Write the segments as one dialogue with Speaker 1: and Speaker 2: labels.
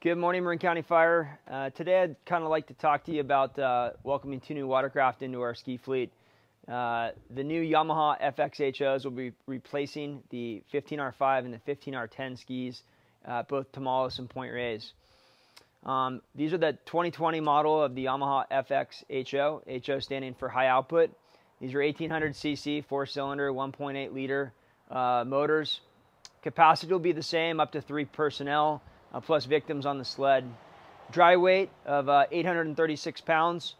Speaker 1: Good morning, Marin County Fire. Uh, today I'd kind of like to talk to you about uh, welcoming two new watercraft into our ski fleet. Uh, the new Yamaha FXHOs will be replacing the 15R5 and the 15R10 skis, uh, both Tomales and Point Reyes. Um, these are the 2020 model of the Yamaha FXHO, HO standing for high output. These are 1800cc, four cylinder, 1.8 liter uh, motors. Capacity will be the same, up to three personnel, uh, plus victims on the sled. Dry weight of uh, 836 pounds,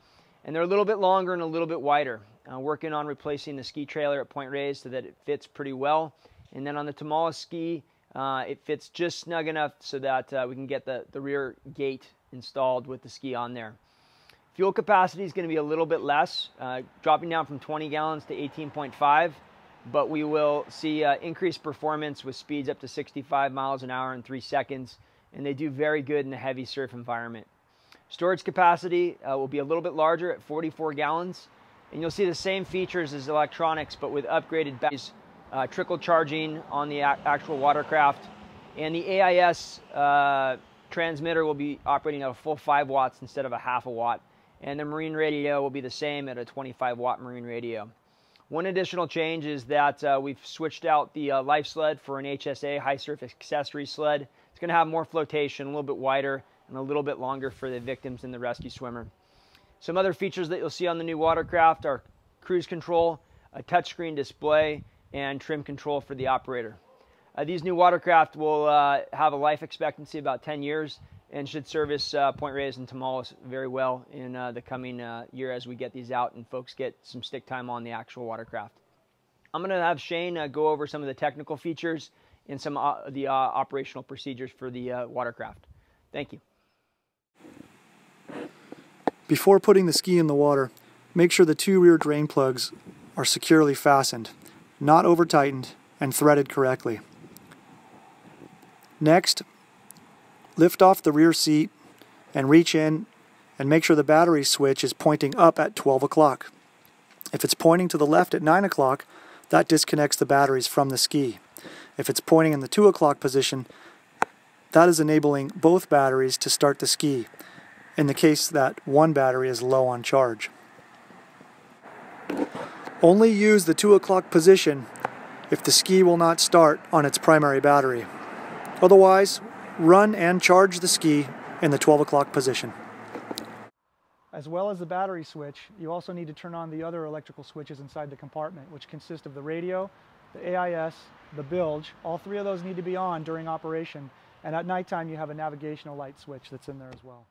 Speaker 1: and they're a little bit longer and a little bit wider. Uh, working on replacing the ski trailer at Point Reyes so that it fits pretty well. And then on the Tomales ski, uh, it fits just snug enough so that uh, we can get the, the rear gate installed with the ski on there. Fuel capacity is going to be a little bit less, uh, dropping down from 20 gallons to 18.5, but we will see uh, increased performance with speeds up to 65 miles an hour in three seconds, and they do very good in a heavy surf environment. Storage capacity uh, will be a little bit larger at 44 gallons, and you'll see the same features as electronics, but with upgraded batteries, uh, trickle charging on the actual watercraft, and the AIS uh, transmitter will be operating at a full 5 watts instead of a half a watt, and the marine radio will be the same at a 25 watt marine radio. One additional change is that uh, we've switched out the uh, life sled for an HSA high surf accessory sled. It's going to have more flotation, a little bit wider, and a little bit longer for the victims and the rescue swimmer. Some other features that you'll see on the new watercraft are cruise control, a touchscreen display, and trim control for the operator. Uh, these new watercraft will uh, have a life expectancy about 10 years and should service uh, Point Reyes and Tomales very well in uh, the coming uh, year as we get these out and folks get some stick time on the actual watercraft. I'm going to have Shane uh, go over some of the technical features and some of the uh, operational procedures for the uh, watercraft. Thank you.
Speaker 2: Before putting the ski in the water, make sure the two rear drain plugs are securely fastened, not over tightened, and threaded correctly. Next, lift off the rear seat and reach in and make sure the battery switch is pointing up at 12 o'clock. If it's pointing to the left at 9 o'clock, that disconnects the batteries from the ski. If it's pointing in the 2 o'clock position, that is enabling both batteries to start the ski in the case that one battery is low on charge. Only use the 2 o'clock position if the ski will not start on its primary battery. Otherwise, run and charge the ski in the 12 o'clock position. As well as the battery switch, you also need to turn on the other electrical switches inside the compartment, which consist of the radio, the AIS, the bilge. All three of those need to be on during operation. And at nighttime, you have a navigational light switch that's in there as well.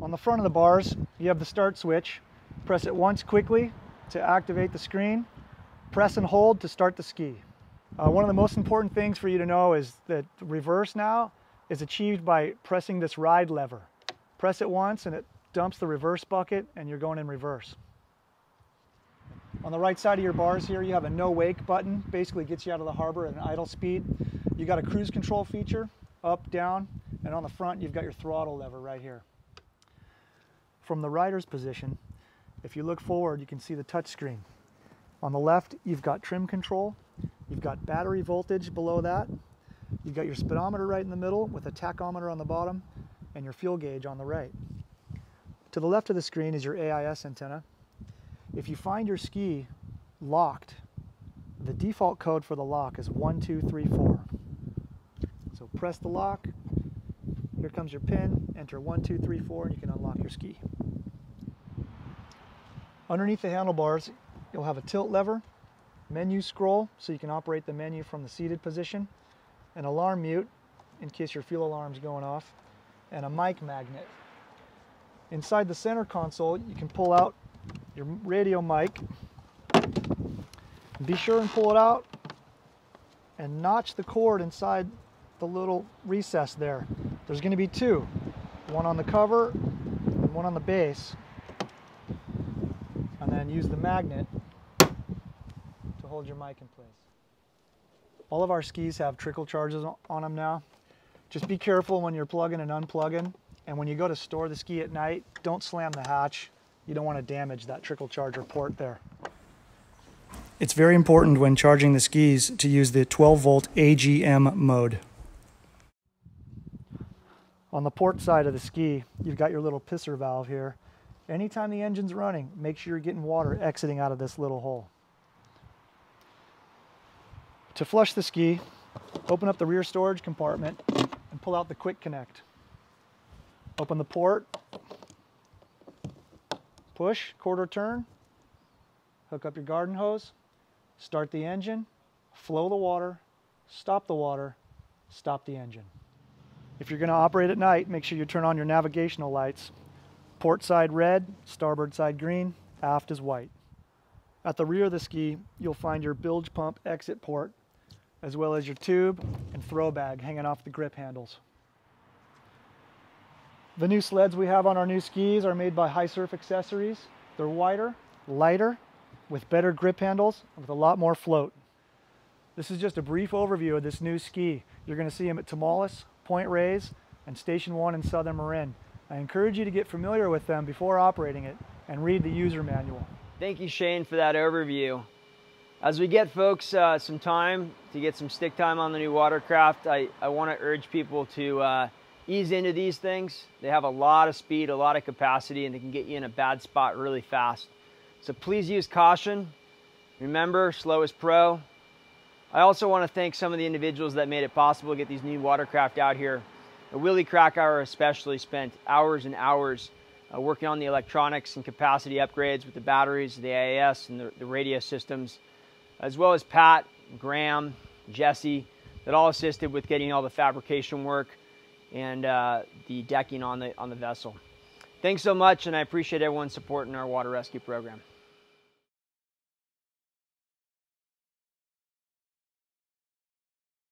Speaker 2: On the front of the bars, you have the start switch. Press it once quickly to activate the screen. Press and hold to start the ski. Uh, one of the most important things for you to know is that reverse now is achieved by pressing this ride lever. Press it once and it dumps the reverse bucket and you're going in reverse. On the right side of your bars here, you have a no wake button, basically gets you out of the harbor at an idle speed. You got a cruise control feature, up, down, and on the front, you've got your throttle lever right here. From the rider's position, if you look forward, you can see the touchscreen. On the left, you've got trim control. You've got battery voltage below that. You've got your speedometer right in the middle with a tachometer on the bottom and your fuel gauge on the right. To the left of the screen is your AIS antenna. If you find your ski locked, the default code for the lock is 1234. So press the lock, here comes your pin, enter 1234 and you can unlock your ski. Underneath the handlebars, you'll have a tilt lever, menu scroll so you can operate the menu from the seated position, an alarm mute in case your fuel alarm is going off, and a mic magnet. Inside the center console, you can pull out your radio mic. Be sure and pull it out and notch the cord inside the little recess there. There's going to be two, one on the cover and one on the base and then use the magnet to hold your mic in place. All of our skis have trickle charges on them now. Just be careful when you're plugging and unplugging. And when you go to store the ski at night, don't slam the hatch. You don't want to damage that trickle charger port there. It's very important when charging the skis to use the 12 volt AGM mode. On the port side of the ski, you've got your little pisser valve here. Anytime the engine's running, make sure you're getting water exiting out of this little hole. To flush the ski, open up the rear storage compartment and pull out the quick connect. Open the port, push, quarter turn, hook up your garden hose, start the engine, flow the water, stop the water, stop the engine. If you're going to operate at night, make sure you turn on your navigational lights. Port side red, starboard side green, aft is white. At the rear of the ski, you'll find your bilge pump exit port, as well as your tube and throw bag hanging off the grip handles. The new sleds we have on our new skis are made by High Surf Accessories. They're wider, lighter, with better grip handles, with a lot more float. This is just a brief overview of this new ski. You're going to see them at Tomales, Point Reyes, and Station 1 in Southern Marin. I encourage you to get familiar with them before operating it and read the user manual.
Speaker 1: Thank you, Shane, for that overview. As we get folks uh, some time to get some stick time on the new watercraft, I, I want to urge people to uh, ease into these things. They have a lot of speed, a lot of capacity, and they can get you in a bad spot really fast. So please use caution. Remember, slow is pro. I also want to thank some of the individuals that made it possible to get these new watercraft out here. Willie Krakauer especially spent hours and hours uh, working on the electronics and capacity upgrades with the batteries, the AIS, and the, the radio systems, as well as Pat, Graham, Jesse, that all assisted with getting all the fabrication work and uh, the decking on the, on the vessel. Thanks so much, and I appreciate everyone's support in our water rescue program.